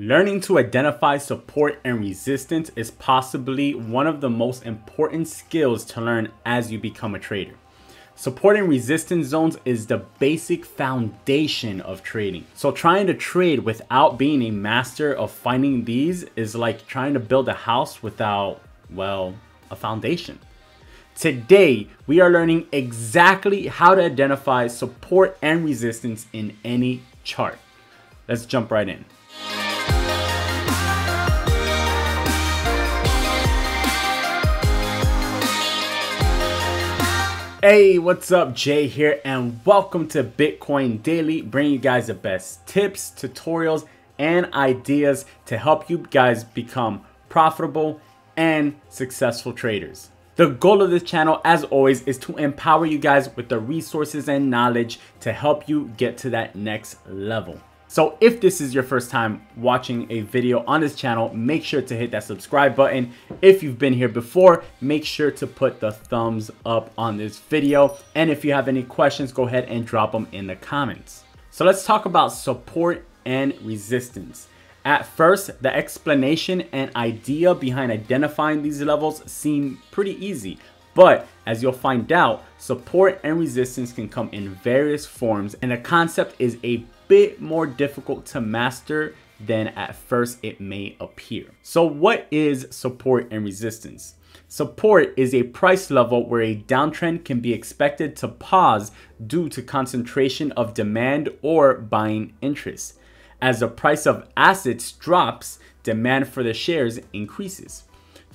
Learning to identify support and resistance is possibly one of the most important skills to learn as you become a trader. Support and resistance zones is the basic foundation of trading. So trying to trade without being a master of finding these is like trying to build a house without, well, a foundation. Today, we are learning exactly how to identify support and resistance in any chart. Let's jump right in. Hey, what's up? Jae here, and welcome to Bitcoin Daily, bringing you guys the best tips, tutorials, and ideas to help you guys become profitable and successful traders. The goal of this channel, as always, is to empower you guys with the resources and knowledge to help you get to that next level. So if this is your first time watching a video on this channel, make sure to hit that subscribe button. If you've been here before, make sure to put the thumbs up on this video. And if you have any questions, go ahead and drop them in the comments. So let's talk about support and resistance. At first, the explanation and idea behind identifying these levels seem pretty easy, but as you'll find out, support and resistance can come in various forms and the concept is a bit more difficult to master than at first it may appear. So what is support and resistance? Support is a price level where a downtrend can be expected to pause due to concentration of demand or buying interest. As the price of assets drops, demand for the shares increases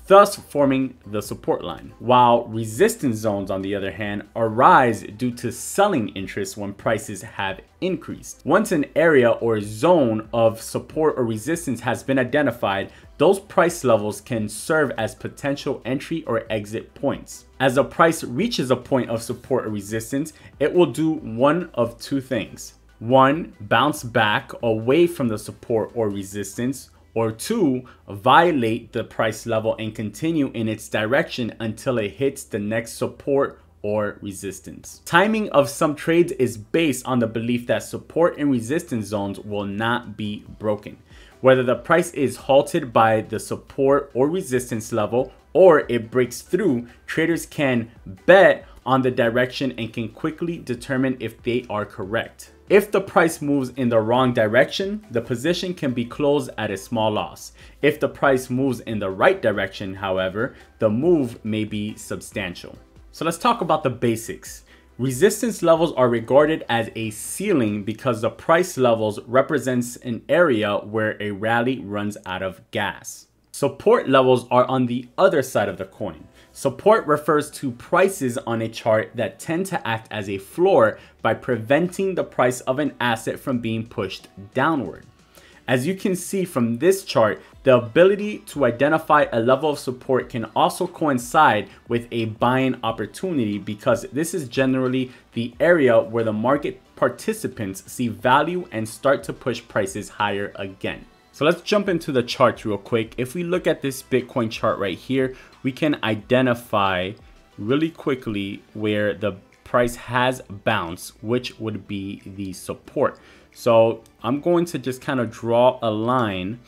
thus forming the support line. While resistance zones, on the other hand, arise due to selling interest when prices have increased. Once an area or zone of support or resistance has been identified, those price levels can serve as potential entry or exit points. As a price reaches a point of support or resistance, it will do one of two things. One, bounce back away from the support or resistance, or two, violate the price level and continue in its direction until it hits the next support or resistance. Timing of some trades is based on the belief that support and resistance zones will not be broken. Whether the price is halted by the support or resistance level or it breaks through, traders can bet on the direction and can quickly determine if they are correct. If the price moves in the wrong direction, the position can be closed at a small loss. If the price moves in the right direction, however, the move may be substantial. So let's talk about the basics. Resistance levels are regarded as a ceiling because the price levels represents an area where a rally runs out of gas. Support levels are on the other side of the coin. Support refers to prices on a chart that tend to act as a floor by preventing the price of an asset from being pushed downward. As you can see from this chart, the ability to identify a level of support can also coincide with a buying opportunity because this is generally the area where the market participants see value and start to push prices higher again. So let's jump into the charts real quick. If we look at this Bitcoin chart right here, we can identify really quickly where the price has bounced, which would be the support. So I'm going to just kind of draw a line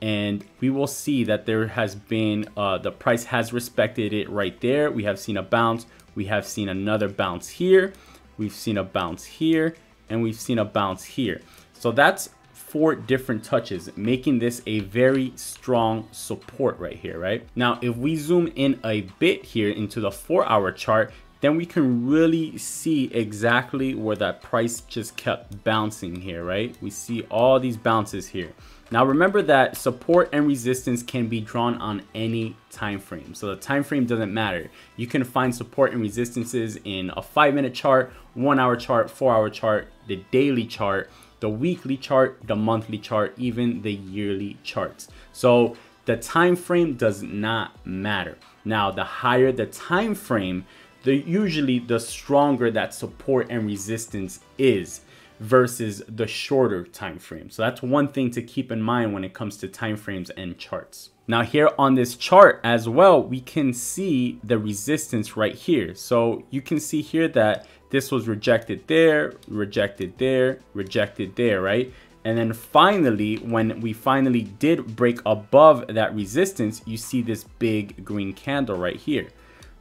and we will see that there has been, uh, the price has respected it right there. We have seen a bounce. We have seen another bounce here. We've seen a bounce here and we've seen a bounce here. So that's four different touches, making this a very strong support right here, right? Now, if we zoom in a bit here into the four hour chart, then we can really see exactly where that price just kept bouncing here, right? We see all these bounces here. Now remember that support and resistance can be drawn on any time frame. So the time frame doesn't matter. You can find support and resistances in a five minute chart, one hour chart, four hour chart, the daily chart, the weekly chart, the monthly chart, even the yearly charts. So the time frame does not matter. Now, the higher the time frame, the usually the stronger that support and resistance is versus the shorter time frame. So that's one thing to keep in mind when it comes to time frames and charts. Now here on this chart as well, we can see the resistance right here. So you can see here that this was rejected there, rejected there, rejected there, right? And then finally, when we finally did break above that resistance, you see this big green candle right here,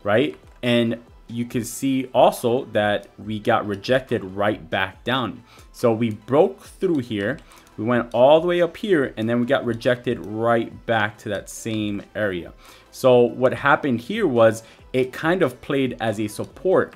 right? And you can see also that we got rejected right back down. So we broke through here, we went all the way up here, and then we got rejected right back to that same area. So what happened here was it kind of played as a support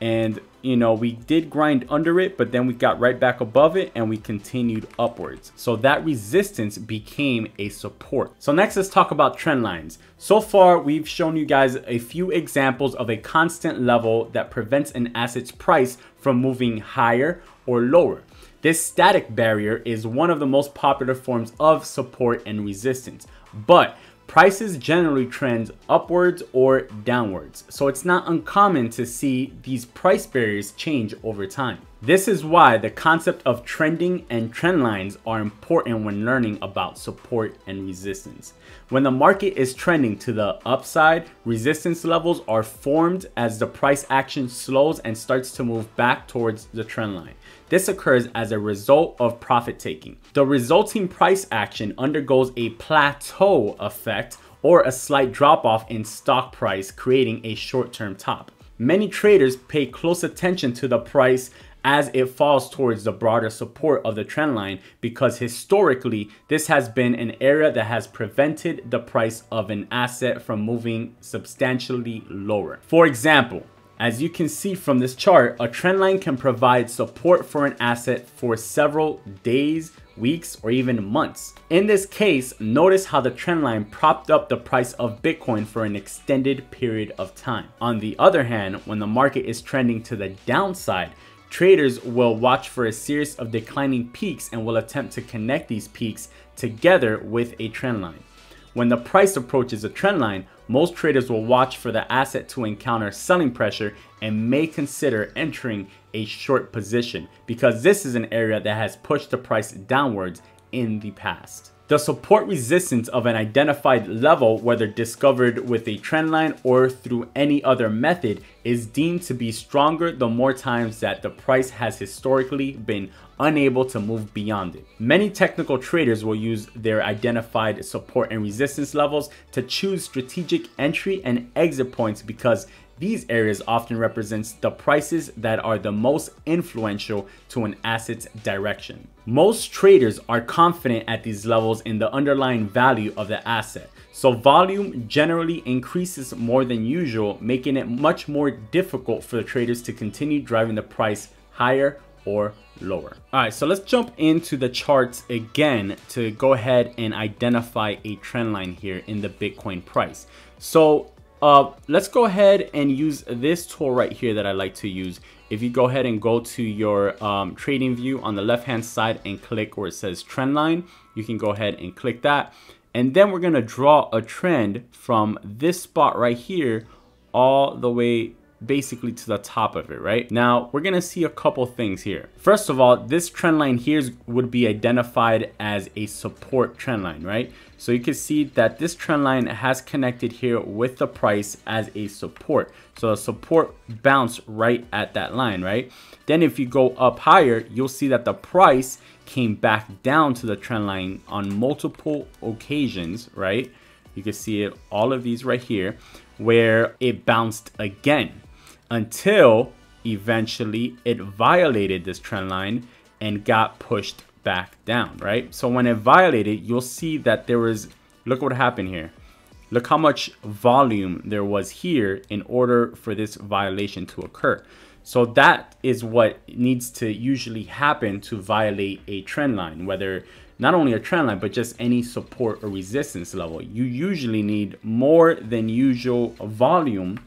and you know we did grind under it but then we got right back above it and we continued upwards. So that resistance became a support. So next let's talk about trend lines. So far we've shown you guys a few examples of a constant level that prevents an asset's price from moving higher or lower this static barrier is one of the most popular forms of support and resistance but prices generally trend upwards or downwards, so it's not uncommon to see these price barriers change over time. This is why the concept of trending and trend lines are important when learning about support and resistance. When the market is trending to the upside, resistance levels are formed as the price action slows and starts to move back towards the trend line. This occurs as a result of profit taking. The resulting price action undergoes a plateau effect or a slight drop off in stock price, creating a short term top. Many traders pay close attention to the price as it falls towards the broader support of the trend line because historically this has been an area that has prevented the price of an asset from moving substantially lower. For example, as you can see from this chart, a trend line can provide support for an asset for several days, weeks, or even months. In this case, notice how the trend line propped up the price of Bitcoin for an extended period of time. On the other hand, when the market is trending to the downside, Traders will watch for a series of declining peaks and will attempt to connect these peaks together with a trend line. When the price approaches a trend line, most traders will watch for the asset to encounter selling pressure and may consider entering a short position because this is an area that has pushed the price downwards in the past. The support resistance of an identified level, whether discovered with a trend line or through any other method, is deemed to be stronger the more times that the price has historically been unable to move beyond it. Many technical traders will use their identified support and resistance levels to choose strategic entry and exit points because these areas often represents the prices that are the most influential to an asset's direction. Most traders are confident at these levels in the underlying value of the asset. So volume generally increases more than usual, making it much more difficult for the traders to continue driving the price higher or lower. All right, so let's jump into the charts again to go ahead and identify a trend line here in the Bitcoin price. So uh, let's go ahead and use this tool right here that I like to use. If you go ahead and go to your um, TradingView on the left hand side and click where it says trend line, you can go ahead and click that. And then we're gonna draw a trend from this spot right here all the way basically to the top of it, right? Now, we're gonna see a couple things here. First of all, this trend line here would be identified as a support trend line, right? So you can see that this trend line has connected here with the price as a support. So the support bounced right at that line, right? Then if you go up higher, you'll see that the price came back down to the trend line on multiple occasions, right? You can see it, all of these right here, where it bounced again until eventually it violated this trend line and got pushed back down, right? So when it violated, you'll see that there was, look what happened here. Look how much volume there was here in order for this violation to occur. So that is what needs to usually happen to violate a trend line, whether not only a trend line, but just any support or resistance level. You usually need more than usual volume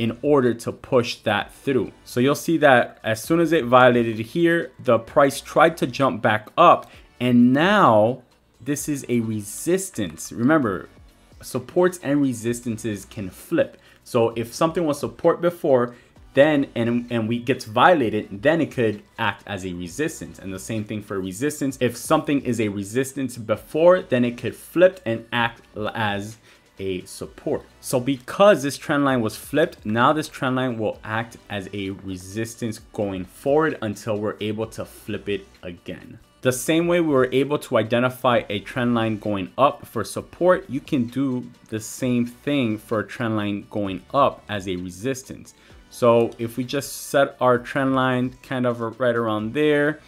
in order to push that through. So you'll see that as soon as it violated here, the price tried to jump back up and now this is a resistance. Remember, supports and resistances can flip. So if something was support before, then and and we gets violated, then it could act as a resistance. And the same thing for resistance. If something is a resistance before, then it could flip and act as a support. So because this trend line was flipped, now this trend line will act as a resistance going forward until we're able to flip it again. The same way we were able to identify a trend line going up for support, you can do the same thing for a trend line going up as a resistance. So if we just set our trend line kind of right around there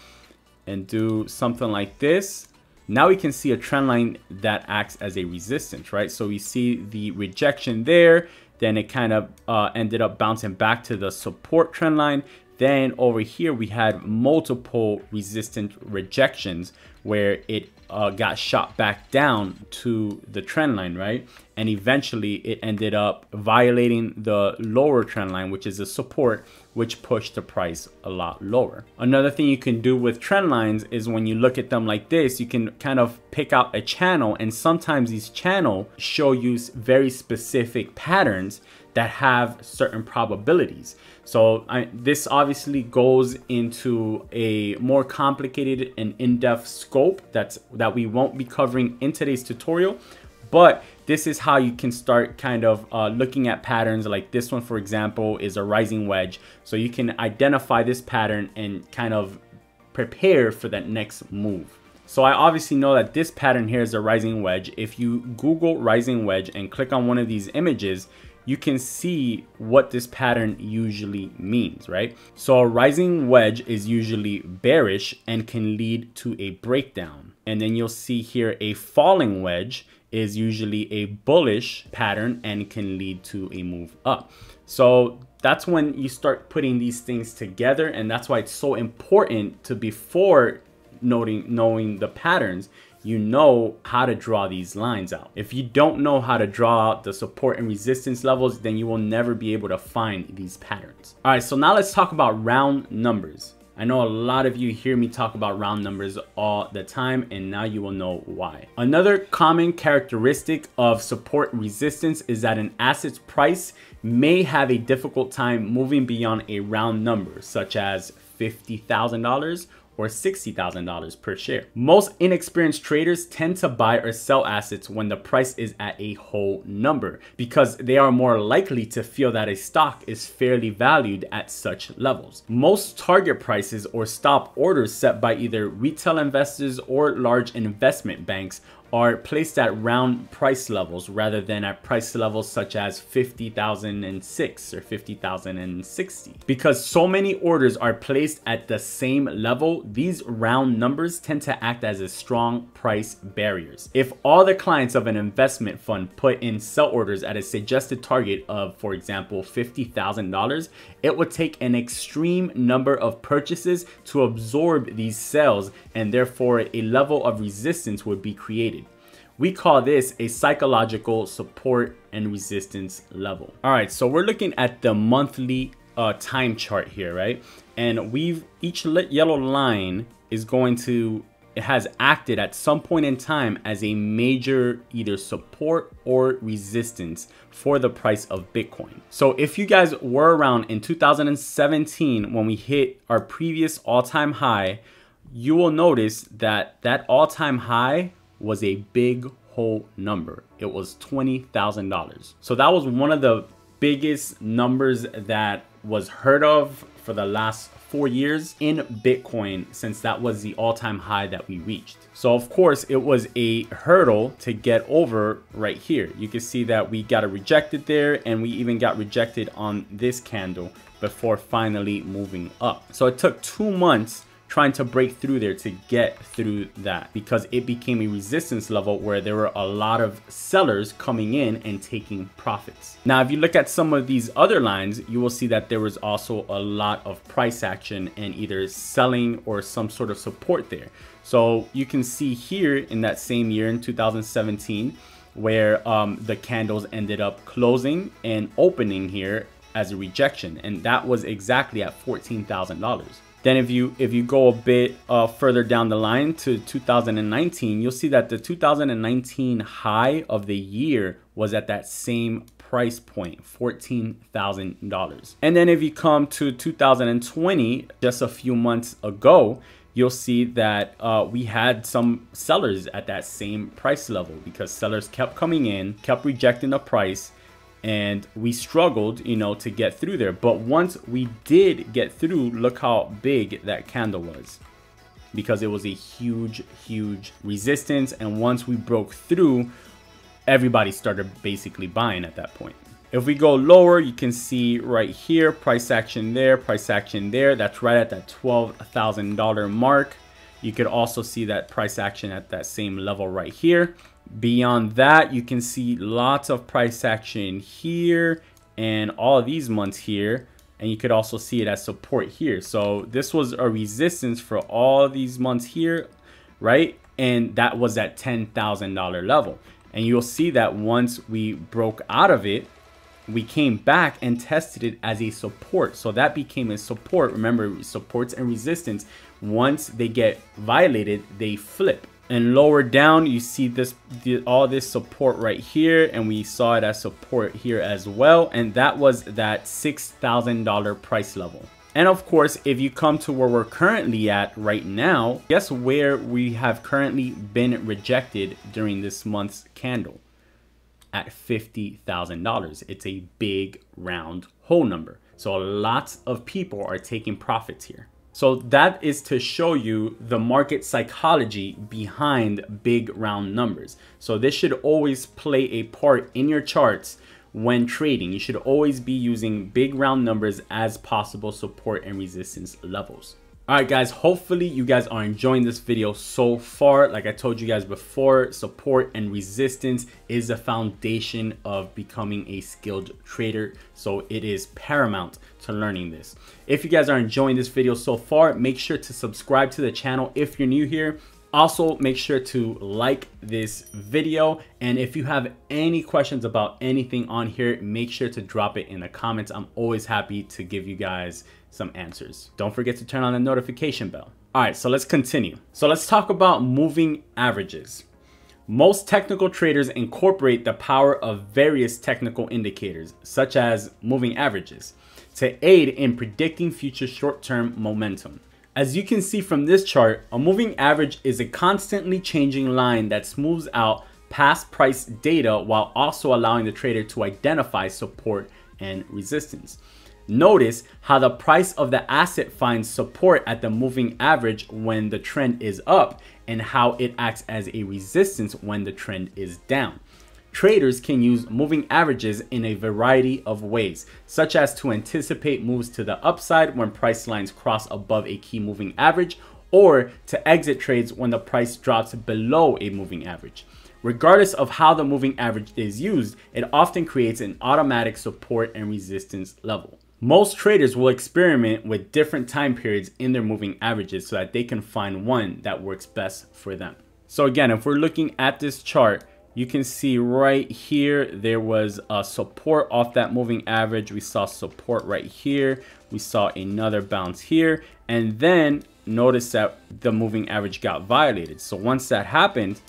and do something like this, now we can see a trend line that acts as a resistance, right? So we see the rejection there, then it kind of uh, ended up bouncing back to the support trend line. Then over here, we had multiple resistant rejections where it uh, got shot back down to the trend line, right? And eventually it ended up violating the lower trend line, which is a support, which pushed the price a lot lower. Another thing you can do with trend lines is when you look at them like this, you can kind of pick out a channel and sometimes these channel show you very specific patterns that have certain probabilities. So I, this obviously goes into a more complicated and in-depth scope that's that we won't be covering in today's tutorial, but this is how you can start kind of uh, looking at patterns like this one, for example, is a rising wedge. So you can identify this pattern and kind of prepare for that next move. So I obviously know that this pattern here is a rising wedge. If you Google rising wedge and click on one of these images, you can see what this pattern usually means, right? So a rising wedge is usually bearish and can lead to a breakdown. And then you'll see here a falling wedge is usually a bullish pattern and can lead to a move up. So that's when you start putting these things together and that's why it's so important to before noting knowing the patterns you know how to draw these lines out. If you don't know how to draw out the support and resistance levels, then you will never be able to find these patterns. All right, so now let's talk about round numbers. I know a lot of you hear me talk about round numbers all the time and now you will know why. Another common characteristic of support resistance is that an asset's price may have a difficult time moving beyond a round number such as $50,000 or $60,000 per share. Most inexperienced traders tend to buy or sell assets when the price is at a whole number because they are more likely to feel that a stock is fairly valued at such levels. Most target prices or stop orders set by either retail investors or large investment banks are placed at round price levels rather than at price levels such as 50,006 or 50,060. Because so many orders are placed at the same level, these round numbers tend to act as a strong price barriers. If all the clients of an investment fund put in sell orders at a suggested target of, for example, $50,000, it would take an extreme number of purchases to absorb these sales and therefore a level of resistance would be created. We call this a psychological support and resistance level. All right, so we're looking at the monthly uh, time chart here, right? And we've, each yellow line is going to, it has acted at some point in time as a major either support or resistance for the price of Bitcoin. So if you guys were around in 2017 when we hit our previous all-time high, you will notice that that all-time high was a big whole number. It was $20,000. So that was one of the biggest numbers that was heard of for the last four years in Bitcoin since that was the all-time high that we reached. So of course it was a hurdle to get over right here. You can see that we got rejected there and we even got rejected on this candle before finally moving up. So it took two months trying to break through there to get through that because it became a resistance level where there were a lot of sellers coming in and taking profits. Now, if you look at some of these other lines, you will see that there was also a lot of price action and either selling or some sort of support there. So you can see here in that same year in 2017, where um, the candles ended up closing and opening here as a rejection. And that was exactly at $14,000. Then if you if you go a bit uh, further down the line to 2019, you'll see that the 2019 high of the year was at that same price point, $14,000. And then if you come to 2020, just a few months ago, you'll see that uh, we had some sellers at that same price level because sellers kept coming in, kept rejecting the price, and we struggled, you know, to get through there. But once we did get through, look how big that candle was. because it was a huge, huge resistance. And once we broke through, everybody started basically buying at that point. If we go lower, you can see right here, price action there, price action there. That's right at that $12,000 mark. You could also see that price action at that same level right here. Beyond that, you can see lots of price action here and all of these months here. And you could also see it as support here. So this was a resistance for all these months here, right? And that was at $10,000 level. And you'll see that once we broke out of it, we came back and tested it as a support. So that became a support. Remember, supports and resistance, once they get violated, they flip. And lower down, you see this all this support right here, and we saw it as support here as well. And that was that $6,000 price level. And of course, if you come to where we're currently at right now, guess where we have currently been rejected during this month's candle? at $50,000. It's a big round whole number. So lots of people are taking profits here. So that is to show you the market psychology behind big round numbers. So this should always play a part in your charts when trading. You should always be using big round numbers as possible support and resistance levels. Alright guys, hopefully you guys are enjoying this video so far. Like I told you guys before, support and resistance is the foundation of becoming a skilled trader. So it is paramount to learning this. If you guys are enjoying this video so far, make sure to subscribe to the channel if you're new here. Also, make sure to like this video. And if you have any questions about anything on here, make sure to drop it in the comments. I'm always happy to give you guys some answers. Don't forget to turn on the notification bell. All right, so let's continue. So let's talk about moving averages. Most technical traders incorporate the power of various technical indicators, such as moving averages, to aid in predicting future short-term momentum. As you can see from this chart, a moving average is a constantly changing line that smooths out past price data while also allowing the trader to identify support and resistance. Notice how the price of the asset finds support at the moving average when the trend is up and how it acts as a resistance when the trend is down. Traders can use moving averages in a variety of ways, such as to anticipate moves to the upside when price lines cross above a key moving average, or to exit trades when the price drops below a moving average. Regardless of how the moving average is used, it often creates an automatic support and resistance level. Most traders will experiment with different time periods in their moving averages so that they can find one that works best for them. So again, if we're looking at this chart, you can see right here, there was a support off that moving average. We saw support right here. We saw another bounce here. And then notice that the moving average got violated. So once that happened,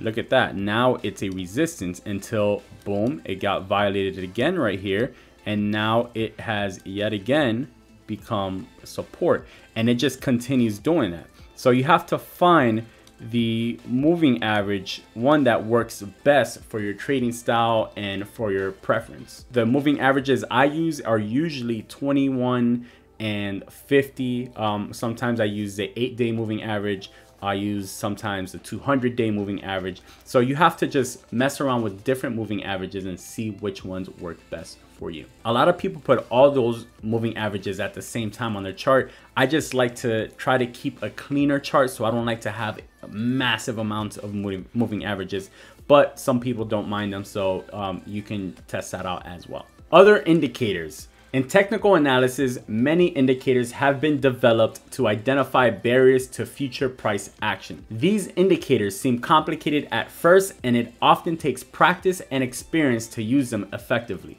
look at that. Now it's a resistance until boom, it got violated again right here and now it has yet again become support. And it just continues doing that. So you have to find the moving average one that works best for your trading style and for your preference. The moving averages i use are usually 21 and 50 um, sometimes i use the eight day moving average. I use sometimes the 200 day moving average. So you have to just mess around with different moving averages and see which ones work best for you. A lot of people put all those moving averages at the same time on their chart. I just like to try to keep a cleaner chart so I don't like to have massive amounts of moving, averages, but some people don't mind them so um, you can test that out as well. Other indicators. In technical analysis, many indicators have been developed to identify barriers to future price action. These indicators seem complicated at first and it often takes practice and experience to use them effectively.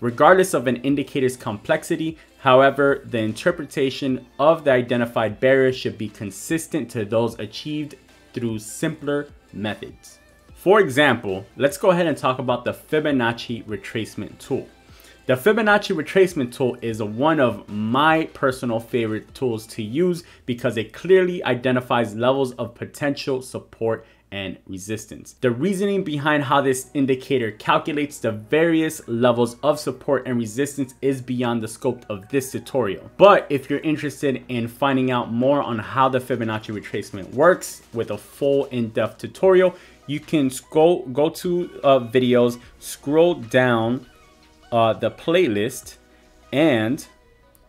Regardless of an indicator's complexity, however, the interpretation of the identified barrier should be consistent to those achieved through simpler methods. For example, let's go ahead and talk about the Fibonacci retracement tool. The Fibonacci retracement tool is one of my personal favorite tools to use because it clearly identifies levels of potential support and resistance. The reasoning behind how this indicator calculates the various levels of support and resistance is beyond the scope of this tutorial. But if you're interested in finding out more on how the Fibonacci retracement works with a full in-depth tutorial, you can scroll, go to uh, videos, scroll down uh, the playlist, and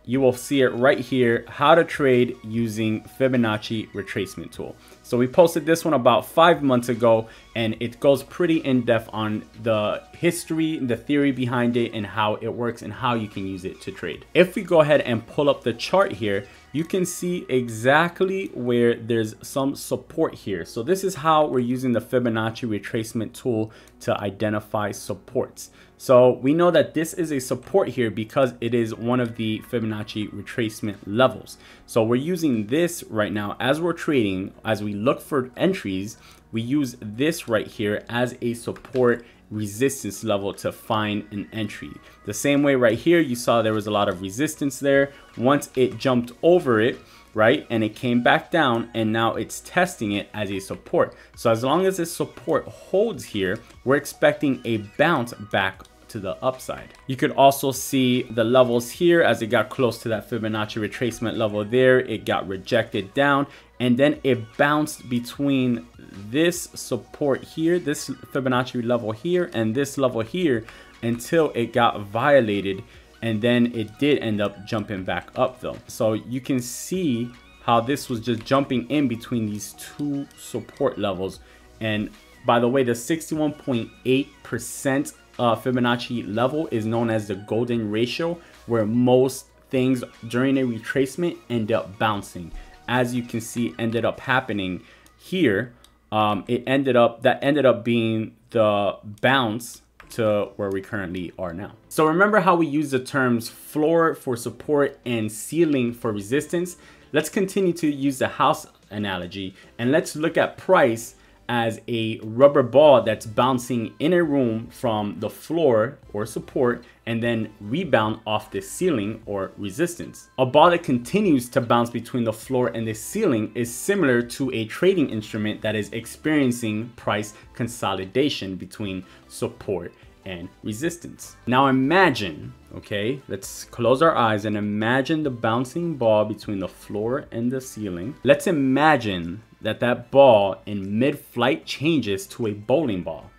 you will see it right here, how to trade using Fibonacci retracement tool. So we posted this one about five months ago and it goes pretty in depth on the history, the theory behind it and how it works and how you can use it to trade. If we go ahead and pull up the chart here, you can see exactly where there's some support here. So this is how we're using the Fibonacci retracement tool to identify supports. So we know that this is a support here because it is one of the Fibonacci retracement levels. So we're using this right now as we're trading, as we look for entries, we use this right here as a support resistance level to find an entry. The same way right here, you saw there was a lot of resistance there. Once it jumped over it, right? And it came back down and now it's testing it as a support. So as long as this support holds here, we're expecting a bounce back to the upside. You could also see the levels here as it got close to that Fibonacci retracement level there, it got rejected down and then it bounced between this support here, this Fibonacci level here and this level here until it got violated and then it did end up jumping back up though. So you can see how this was just jumping in between these two support levels and by the way, the 61.8% uh, Fibonacci level is known as the golden ratio, where most things during a retracement end up bouncing. As you can see, ended up happening here. Um, it ended up that ended up being the bounce to where we currently are now. So remember how we use the terms floor for support and ceiling for resistance? Let's continue to use the house analogy and let's look at price as a rubber ball that's bouncing in a room from the floor or support and then rebound off the ceiling or resistance. A ball that continues to bounce between the floor and the ceiling is similar to a trading instrument that is experiencing price consolidation between support and resistance. Now imagine, okay, let's close our eyes and imagine the bouncing ball between the floor and the ceiling. Let's imagine that that ball in mid-flight changes to a bowling ball.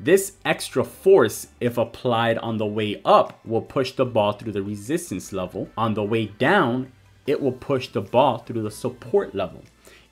This extra force, if applied on the way up, will push the ball through the resistance level. On the way down, it will push the ball through the support level.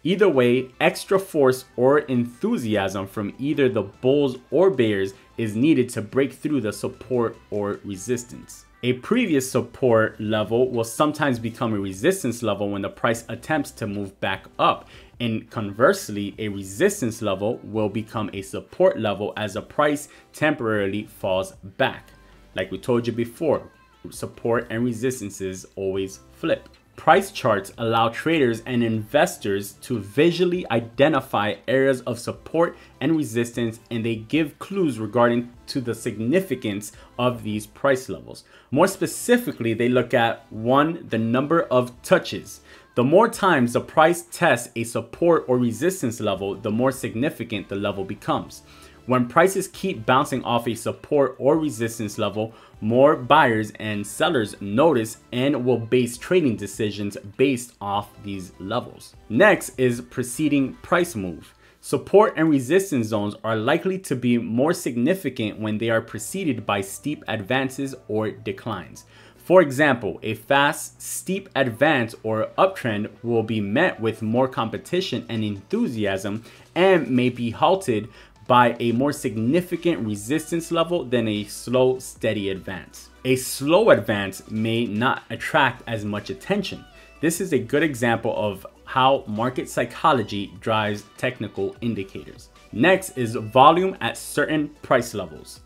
Either way, extra force or enthusiasm from either the bulls or bears is needed to break through the support or resistance. A previous support level will sometimes become a resistance level when the price attempts to move back up. And conversely, a resistance level will become a support level as the price temporarily falls back. Like we told you before, support and resistances always flip. Price charts allow traders and investors to visually identify areas of support and resistance and they give clues regarding to the significance of these price levels. More specifically, they look at one, the number of touches. The more times the price tests a support or resistance level, the more significant the level becomes. When prices keep bouncing off a support or resistance level, more buyers and sellers notice and will base trading decisions based off these levels. Next is preceding price move. Support and resistance zones are likely to be more significant when they are preceded by steep advances or declines. For example, a fast, steep advance or uptrend will be met with more competition and enthusiasm and may be halted by a more significant resistance level than a slow, steady advance. A slow advance may not attract as much attention. This is a good example of how market psychology drives technical indicators. Next is volume at certain price levels.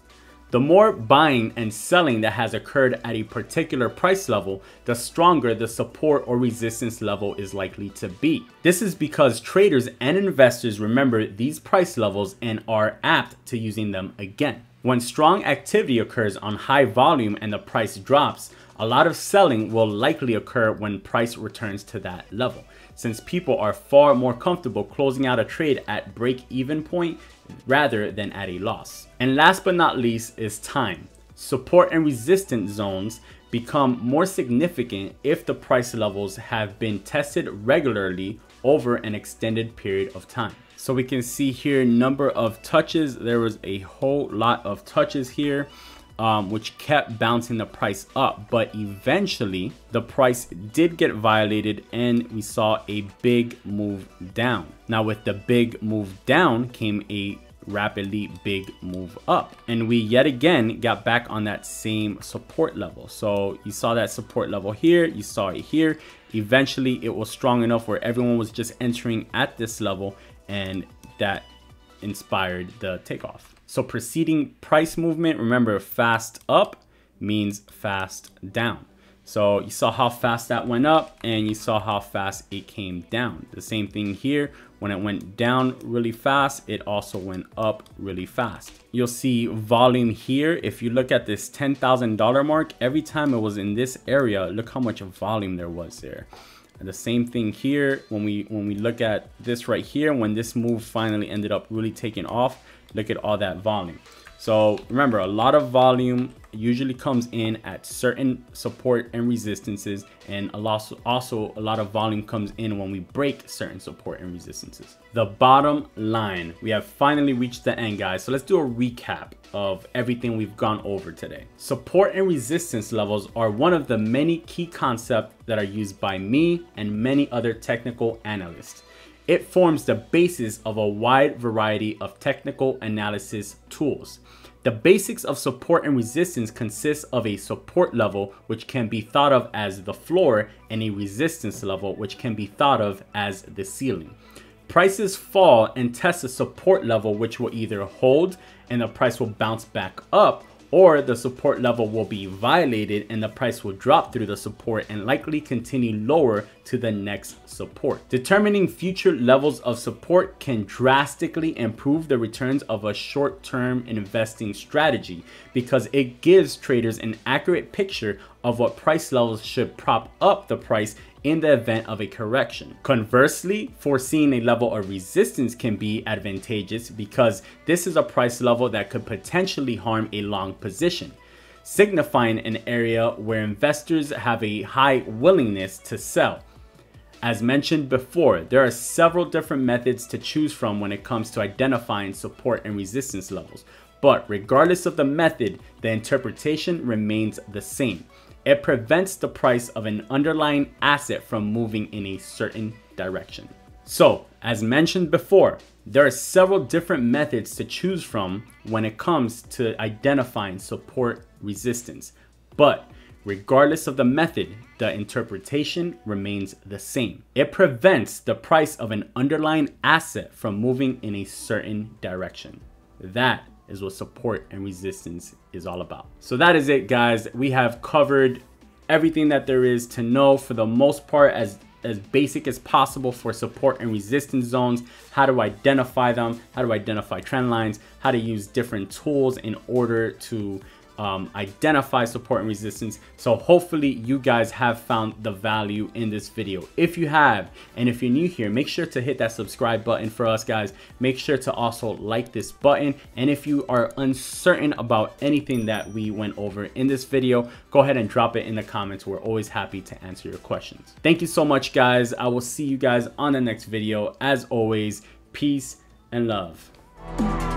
The more buying and selling that has occurred at a particular price level, the stronger the support or resistance level is likely to be. This is because traders and investors remember these price levels and are apt to using them again. When strong activity occurs on high volume and the price drops, a lot of selling will likely occur when price returns to that level. since people are far more comfortable closing out a trade at break even point rather than at a loss. And last but not least is time. Support and resistance zones become more significant if the price levels have been tested regularly over an extended period of time. So we can see here number of touches. There was a whole lot of touches here. Um, which kept bouncing the price up. But eventually, the price did get violated and we saw a big move down. Now, with the big move down came a rapidly big move up and we yet again got back on that same support level so you saw that support level here you saw it here eventually it was strong enough where everyone was just entering at this level and that inspired the takeoff so preceding price movement remember fast up means fast down so you saw how fast that went up and you saw how fast it came down. The same thing here, when it went down really fast, it also went up really fast. You'll see volume here. If you look at this $10,000 mark, every time it was in this area, look how much volume there was there. And the same thing here, when we when we look at this right here, when this move finally ended up really taking off, look at all that volume. So remember, a lot of volume usually comes in at certain support and resistances and a lot, also a lot of volume comes in when we break certain support and resistances. The bottom line, we have finally reached the end guys. So let's do a recap of everything we've gone over today. Support and resistance levels are one of the many key concepts that are used by me and many other technical analysts. It forms the basis of a wide variety of technical analysis tools. The basics of support and resistance consists of a support level, which can be thought of as the floor, and a resistance level, which can be thought of as the ceiling. Prices fall and test a support level, which will either hold and the price will bounce back up, or the support level will be violated and the price will drop through the support and likely continue lower to the next support. Determining future levels of support can drastically improve the returns of a short-term investing strategy because it gives traders an accurate picture of what price levels should prop up the price in the event of a correction. Conversely, foreseeing a level of resistance can be advantageous because this is a price level that could potentially harm a long position, signifying an area where investors have a high willingness to sell. As mentioned before, there are several different methods to choose from when it comes to identifying support and resistance levels, but regardless of the method, the interpretation remains the same. It prevents the price of an underlying asset from moving in a certain direction. So, as mentioned before, there are several different methods to choose from when it comes to identifying support resistance. But regardless of the method, the interpretation remains the same. It prevents the price of an underlying asset from moving in a certain direction. That is what support and resistance is all about. So that is it guys. We have covered everything that there is to know for the most part as as basic as possible for support and resistance zones, how to identify them, how to identify trend lines, how to use different tools in order to um, identify support and resistance. So hopefully you guys have found the value in this video. If you have, and if you're new here, make sure to hit that subscribe button for us guys. Make sure to also like this button. And if you are uncertain about anything that we went over in this video, go ahead and drop it in the comments. We're always happy to answer your questions. Thank you so much guys. I will see you guys on the next video. As always, peace and love.